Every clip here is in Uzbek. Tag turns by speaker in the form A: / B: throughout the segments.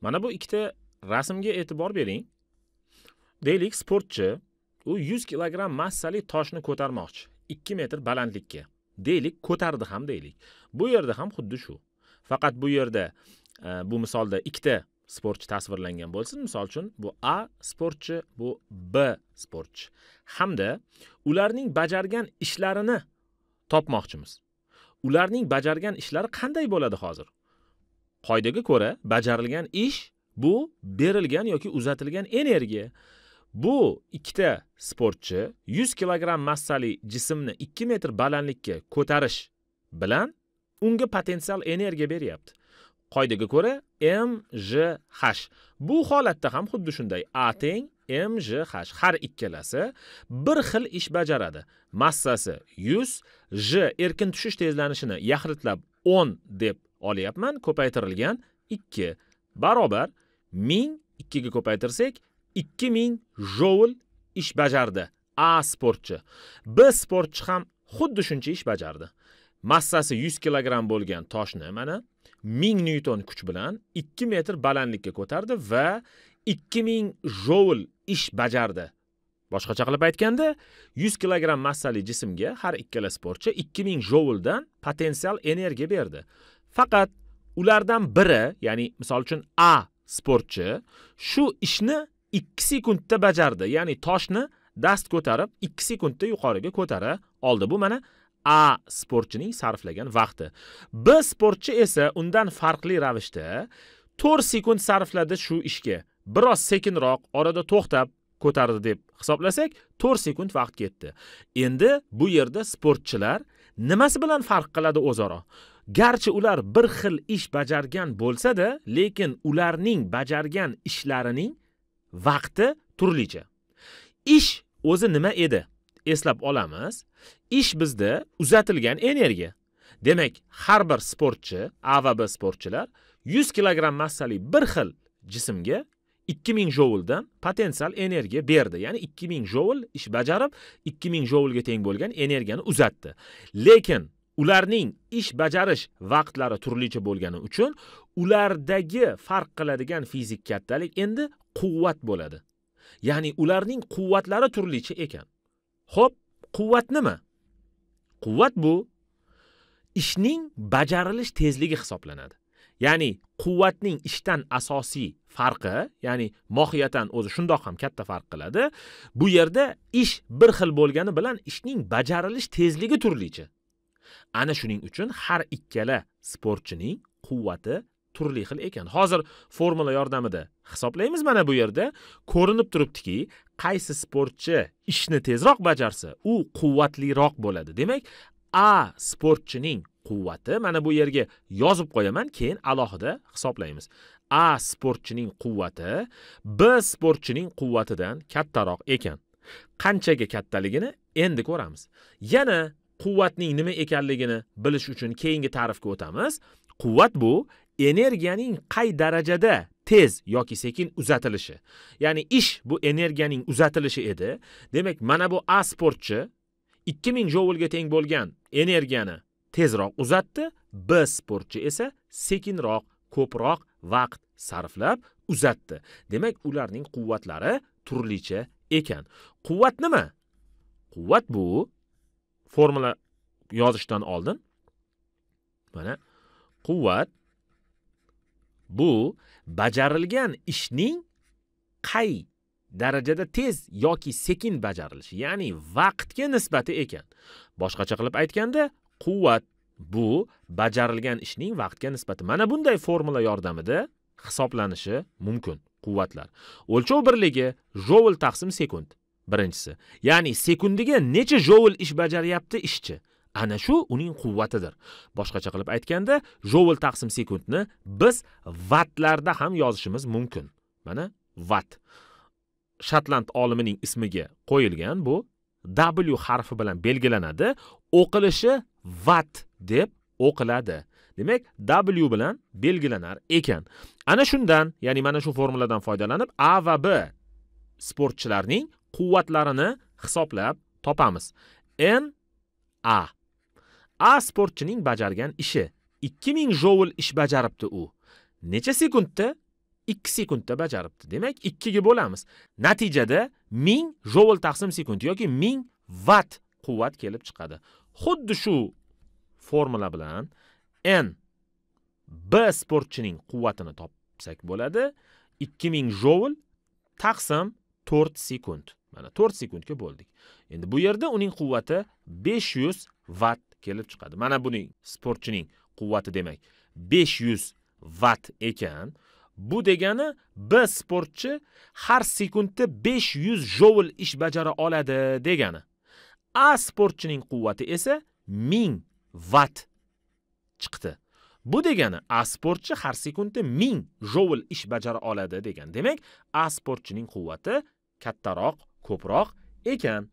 A: mana bu ikkita rasmga e'tibor bering. Deylik sportchi u yuz kilogramm massali toshni ko'tarmoqchi ikki metr balandlikka. Deylik ko'tardi ham deylik. Bu yerda ham xuddi shu. Faqat bu yerda e, bu misolda ikkita sportchi tasvirlangan bo'lsin. Misol uchun bu a sportchi bu b sportchi. Hamda ularning bajargan ishlarini topmoqchimiz. Ularning bajargan ishlari qanday bo'ladi hozir? Qoidaga ko'ra bajarilgan ish bu berilgan yoki uzatilgan energiya. Bu ikkita sportchi 100 kilogramm massali jismni 2 metr balandlikka ko'tarish bilan unga potensial energiya beryapti. Qoidaga ko'ra mjh bu holatda ham xuddi shunday. A teng mjh har ikkalasi bir xil ish bajaradi. Massasi 100 j erkin tushish tezlanishini yaxlitlab 10 deb olyapman ko'paytirilgan 2 barobar 1000 2 ga ko'paytirsak 2000 joul ish bajardi. A sportchi. B sportchi ham xuddi shuncha ish bajardi. Massasi 100 kilogramm bo'lgan toshni mana 1000 newton kuch bilan 2 metr balandlikka ko'tardi va 2000 joul ish bajardi. Boshqacha qilib aytganda 100 kilogramm massali jismga har ikkala sportchi 2000 jouldan potensial energiya berdi. Faqat ulardan biri ya'ni misol uchun a sportchi shu ishni 2 sekundda bajardi. Ya'ni toshni dast ko'tarib 2 sekundda yuqoriga ko'tara oldi. Bu mana a sportchining sarflagan vaqti. B sportchi esa undan farqli ravishda 4 sekund sarfladi shu ishga. Biroz sekinroq orada to'xtab ko'tardi deb hisoblasak 4 sekund vaqt ketdi. Endi bu yerda sportchilar nimasi bilan farq qiladi o'zaro? Garchi ular bir xil ish bajargan bo'lsa-da, lekin ularning bajargan ishlarining vaqti turlicha. Ish o'zi nima edi? Eslab olamiz. Ish bizda uzatilgan energiya. Demak, har bir sportchi, A va B sportchilar 100 kilogramm massali bir xil jismga 2000 jouldan potensial energiya berdi. Ya'ni 2000 joul ish bajarib, 2000 joulga teng bo'lgan energiyani uzatdi. Lekin ularning ish bajarish vaqtlari turlicha bo'lgani uchun ulardagi farq qiladigan fizik kattalik endi quvvat bo'ladi. Ya'ni ularning quvvatlari turlicha ekan. Xo'p quvvat nima? Quvvat bu ishning bajarilish tezligi hisoblanadi. Ya'ni quvvatning ishdan asosiy farqi ya'ni mohiyatan o'zi shundoq ham katta farq qiladi. Bu yerda ish bir xil bo'lgani bilan ishning bajarilish tezligi turlicha. Ana shuning uchun har ikkala sportchining quvvati turli xil ekan. Hozir formula yordamida hisoblaymiz mana bu yerda. Ko'rinib turibdiki qaysi sportchi ishni tezroq bajarsa u quvvatliroq bo'ladi. Demak a sportchining quvvati mana bu yerga yozib qo'yaman keyin alohida hisoblaymiz. A sportchining quvvati b sportchining quvvatidan kattaroq ekan. Qanchaga kattaligini endi ko'ramiz. Yana quvvatning nima ekanligini bilish uchun keyingi ta'rifga o'tamiz. Quvvat bu energiyaning qay darajada tez yoki sekin uzatilishi. Ya'ni ish bu energiyaning uzatilishi edi. Demak mana bu a sportchi 2000 joulga teng bo'lgan energiyani tezroq uzatdi. B sportchi esa sekinroq ko'proq vaqt sarflab uzatdi. Demak ularning quvvatlari turlicha ekan. Quvvat nima? Quvvat bu formula yozishdan oldin mana quvvat bu bajarilgan ishning qay darajada tez yoki sekin bajarilishi ya'ni vaqtga nisbati ekan. Boshqacha qilib aytganda quvvat bu bajarilgan ishning vaqtga nisbati. Mana bunday formula yordamida hisoblanishi mumkin quvvatlar. O'lchov birligi joul taqsim sekund. Birinchisi. Ya'ni sekundiga necha joul ish bajaryapti ishchi? Ana shu uning quvvatidir. Boshqacha qilib aytganda joul taqsim sekundni biz vatlarda ham yozishimiz mumkin. Mana vat shotland olimining ismiga qo'yilgan bu w harfi bilan belgilanadi. O'qilishi vat deb o'qiladi. Demak w bilan belgilanar ekan. Ana shundan ya'ni mana shu formuladan foydalanib a va b sportchilarning quvvatlarini hisoblab topamiz. N a. A sportchining bajargan ishi. 2000 joul ish bajaribdi u. Necha sekundda? 2 sekundda bajaribdi. Demak 2 ga bo'lamiz. Natijada 1000 joul taqsim sekund yoki 1000 vatt quvvat kelib chiqadi. Xuddi shu formula bilan n b sportchining quvvatini topsak bo'ladi. Ikki ming joul taqsim 4 sekund. Mana 4 sekundga bo'ldik. Endi bu yerda uning quvvati besh yuz vatt kelib chiqadi. Mana buning sportchining quvvati demak besh yuz vatt ekan. Bu degani bir sportchi har sekundda besh yuz joul ish bajara oladi degani. A sportchining quvvati esa 1000 vatt chiqdi. Bu degani a sportchi har sekundda 1000 joul ish bajara oladi degan. Demak a sportchining quvvati kattaroq ko'proq ekan.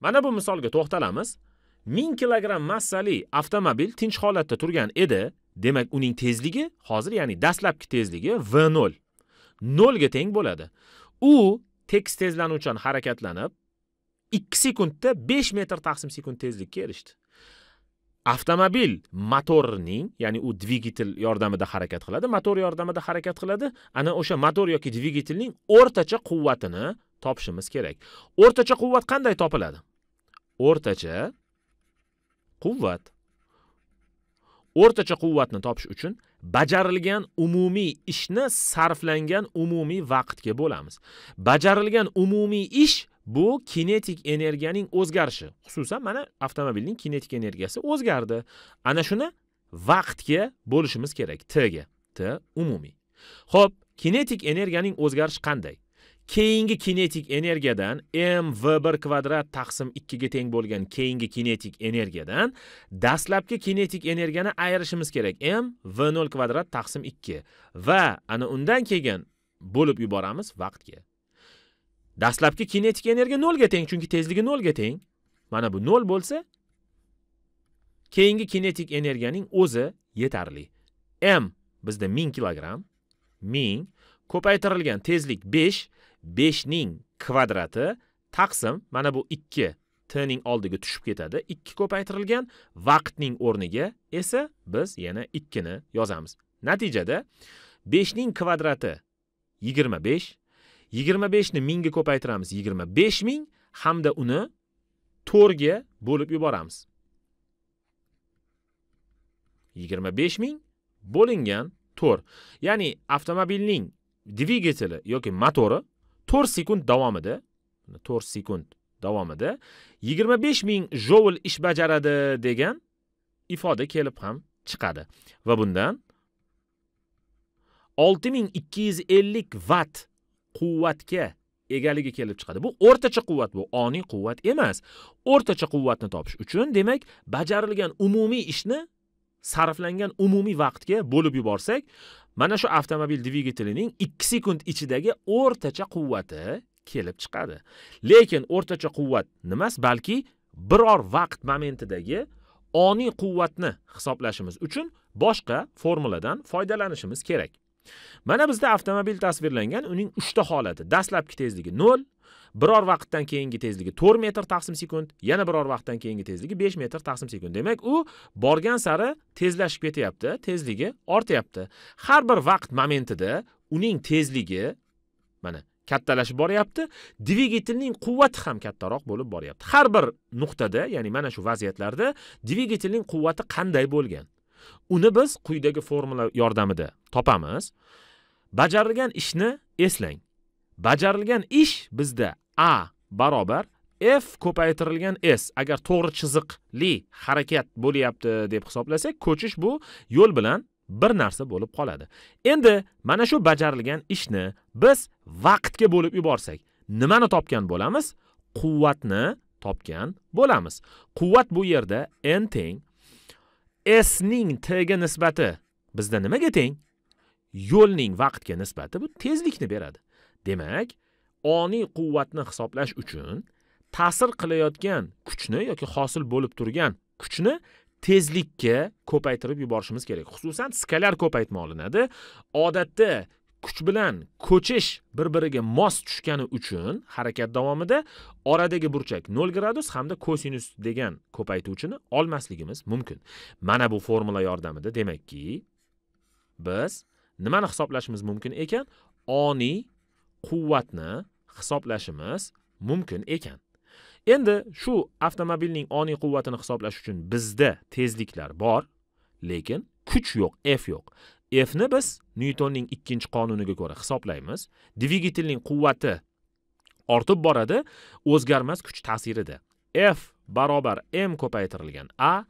A: Mana bu misolga to'xtalamiz. 1000 kilogramm massali avtomobil tinch holatda turgan edi. Demak uning tezligi hozir ya'ni dastlabki tezligi v0 0 ga teng bo'ladi. U tekis tezlanuvchan harakatlanib 2 sekundda 5 metr taqsim sekund tezlikka erishdi. Avtomobil motorining ya'ni u dvigatel yordamida harakat qiladi motor yordamida harakat qiladi. Ana o'sha motor yoki dvigatelning o'rtacha quvvatini topishimiz kerak. O'rtacha quvvat qanday topiladi? O'rtacha quvvat. O'rtacha quvvatni topish uchun bajarilgan umumiy ishni sarflangan umumiy vaqtga bo'lamiz. Bajarilgan umumiy ish bu kinetik energiyaning o'zgarishi. Xususan mana avtomobilning kinetik energiyasi o'zgardi. Ana shuni vaqtga bo'lishimiz kerak. T ga. T umumiy. Ho'p kinetik energiyaning o'zgarishi qanday? Keyingi kinetik energiyadan m v bir kvadrat taqsim ikkiga teng bo'lgan keyingi kinetik energiyadan dastlabki kinetik energiyani ayirishimiz kerak. M v nol kvadrat taqsim ikki. Va ana undan keyin bo'lib yuboramiz vaqtga. Dastlabki kinetik energiya nolga teng chunki tezligi nolga teng. Mana bu nol bo'lsa keyingi kinetik energiyaning o'zi yetarli. M bizda ming kilogramm ming ko'paytirilgan tezlik besh beshning kvadrati taqsim mana bu ikki t ning oldiga tushib ketadi ikki ko'paytirilgan vaqtning o'rniga esa biz yana ikkini yozamiz. Natijada beshning kvadrati yigirma besh yigirma beshni mingga ko'paytiramiz. yigirma besh ming hamda uni to'rtga bo'lib yuboramiz. yigirma besh ming bo'lingan to'rt. Ya'ni avtomobilning dvigateli yoki motori to'rt sekund davomida to'rt sekund davomida yigirma besh ming joul ish bajaradi degan ifoda kelib ham chiqadi. Va bundan olti ming ikki yuz ellik vatt quvvatga egaligi kelib chiqadi. Bu o'rtacha quvvat bu oniy quvvat emas. O'rtacha quvvatni topish uchun demak bajarilgan umumiy ishni sarflangan umumiy vaqtga bo'lib yuborsak mana shu avtomobil dvigatelining ikki sekund ichidagi o'rtacha quvvati kelib chiqadi. Lekin o'rtacha quvvat nimas balki biror vaqt momentidagi oniy quvvatni hisoblashimiz uchun boshqa formuladan foydalanishimiz kerak. Mana bizda avtomobil tasvirlangan uning uchta holati. Dastlabki tezligi nol biror vaqtdan keyingi tezligi to'rt metr taqsim sekund yana biror vaqtdan keyingi tezligi besh metr taqsim sekund. Demak u borgan sari tezlashib ketyapti tezligi ortyapti. Har bir vaqt momentida uning tezligi mana kattalashib boryapti dvigatelning quvvati ham kattaroq bo'lib boryapti. Har bir nuqtada ya'ni mana shu vaziyatlarda dvigatelning quvvati qanday bo'lgan? Uni biz quyidagi formula yordamida topamiz. Bajarilgan ishni eslang. Bajarilgan ish bizda a barobar f ko'paytirilgan s. Agar to'g'ri chiziqli harakat bo'lyapti deb hisoblasak ko'chish bu yo'l bilan bir narsa bo'lib qoladi. Endi mana shu bajarilgan ishni biz vaqtga bo'lib yuborsak nimani topgan bo'lamiz? Quvvatni topgan bo'lamiz. Quvvat bu yerda n teng s ning t ga nisbati bizda nimaga teng? Yo'lning vaqtga nisbati bu tezlikni beradi. Demak oniy quvvatni hisoblash uchun ta'sir qilayotgan kuchni yoki hosil bo'lib turgan kuchni tezlikka ko'paytirib yuborishimiz kerak. Xususan skalar ko'paytma olinadi. Odatda kuch bilan ko'chish bir biriga mos tushgani uchun harakat davomida oradagi burchak 0 gradus hamda kosinus degan ko'paytuvchini olmasligimiz mumkin. Mana bu formula yordamida demakki biz nimani hisoblashimiz mumkin ekan? Oniy quvvatni hisoblashimiz mumkin ekan. Endi shu avtomobilning oniy quvvatini hisoblash uchun bizda tezliklar bor lekin kuch yo'q f yo'q. F ni biz nyutonning ikkinchi qonuniga ko'ra hisoblaymiz. Dvigatelning quvvati ortib boradi o'zgarmas kuch ta'sirida. F barobar m ko'paytirilgan a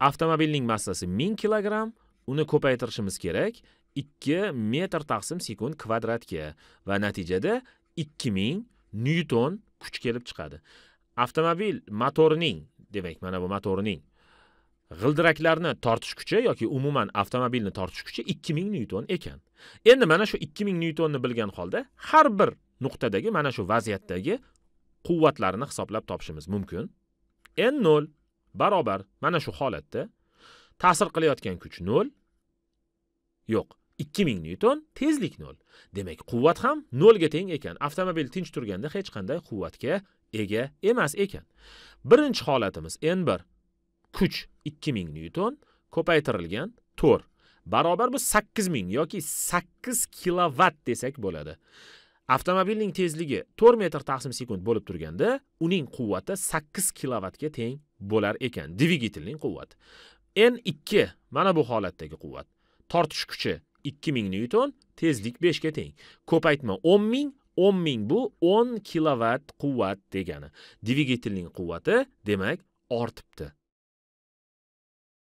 A: avtomobilning massasi ming kilogramm uni ko'paytirishimiz kerak ikki metr taqsim sekund kvadratga va natijada ikki ming nyuton kuch kelib chiqadi. Avtomobil motorining demak mana bu motorining g'ildiraklarni tortish kuchi yoki umuman avtomobilni tortish kuchi ikki ming nyuton ekan. Endi mana shu ikki ming nyutonni bilgan holda har bir nuqtadagi mana shu vaziyatdagi quvvatlarni hisoblab topishimiz mumkin. N nol barobar mana shu holatda ta'sir qilayotgan kuch nol. Yo'q ikki ming nyuton tezlik nol. Demak quvvat ham nolga teng ekan. Avtomobil tinch turganda hech qanday quvvatga ega emas ekan. Birinchi holatimiz n bir. Kuch ikki ming nyuton ko'paytirilgan to'rt barobar bu sakkiz ming yoki sakkiz kilovatt desak bo'ladi. Avtomobilning tezligi to'rt metr taqsim sekund bo'lib turganda uning quvvati sakkiz kilovattga teng bo'lar ekan. Dvigatelning quvvati. N ikki mana bu holatdagi quvvat. Tortish kuchi ikki ming nyuton tezlik beshga teng. Ko'paytma o'n ming o'n ming bu o'n kilovatt quvvat degani. Dvigatelning quvvati demak ortibdi.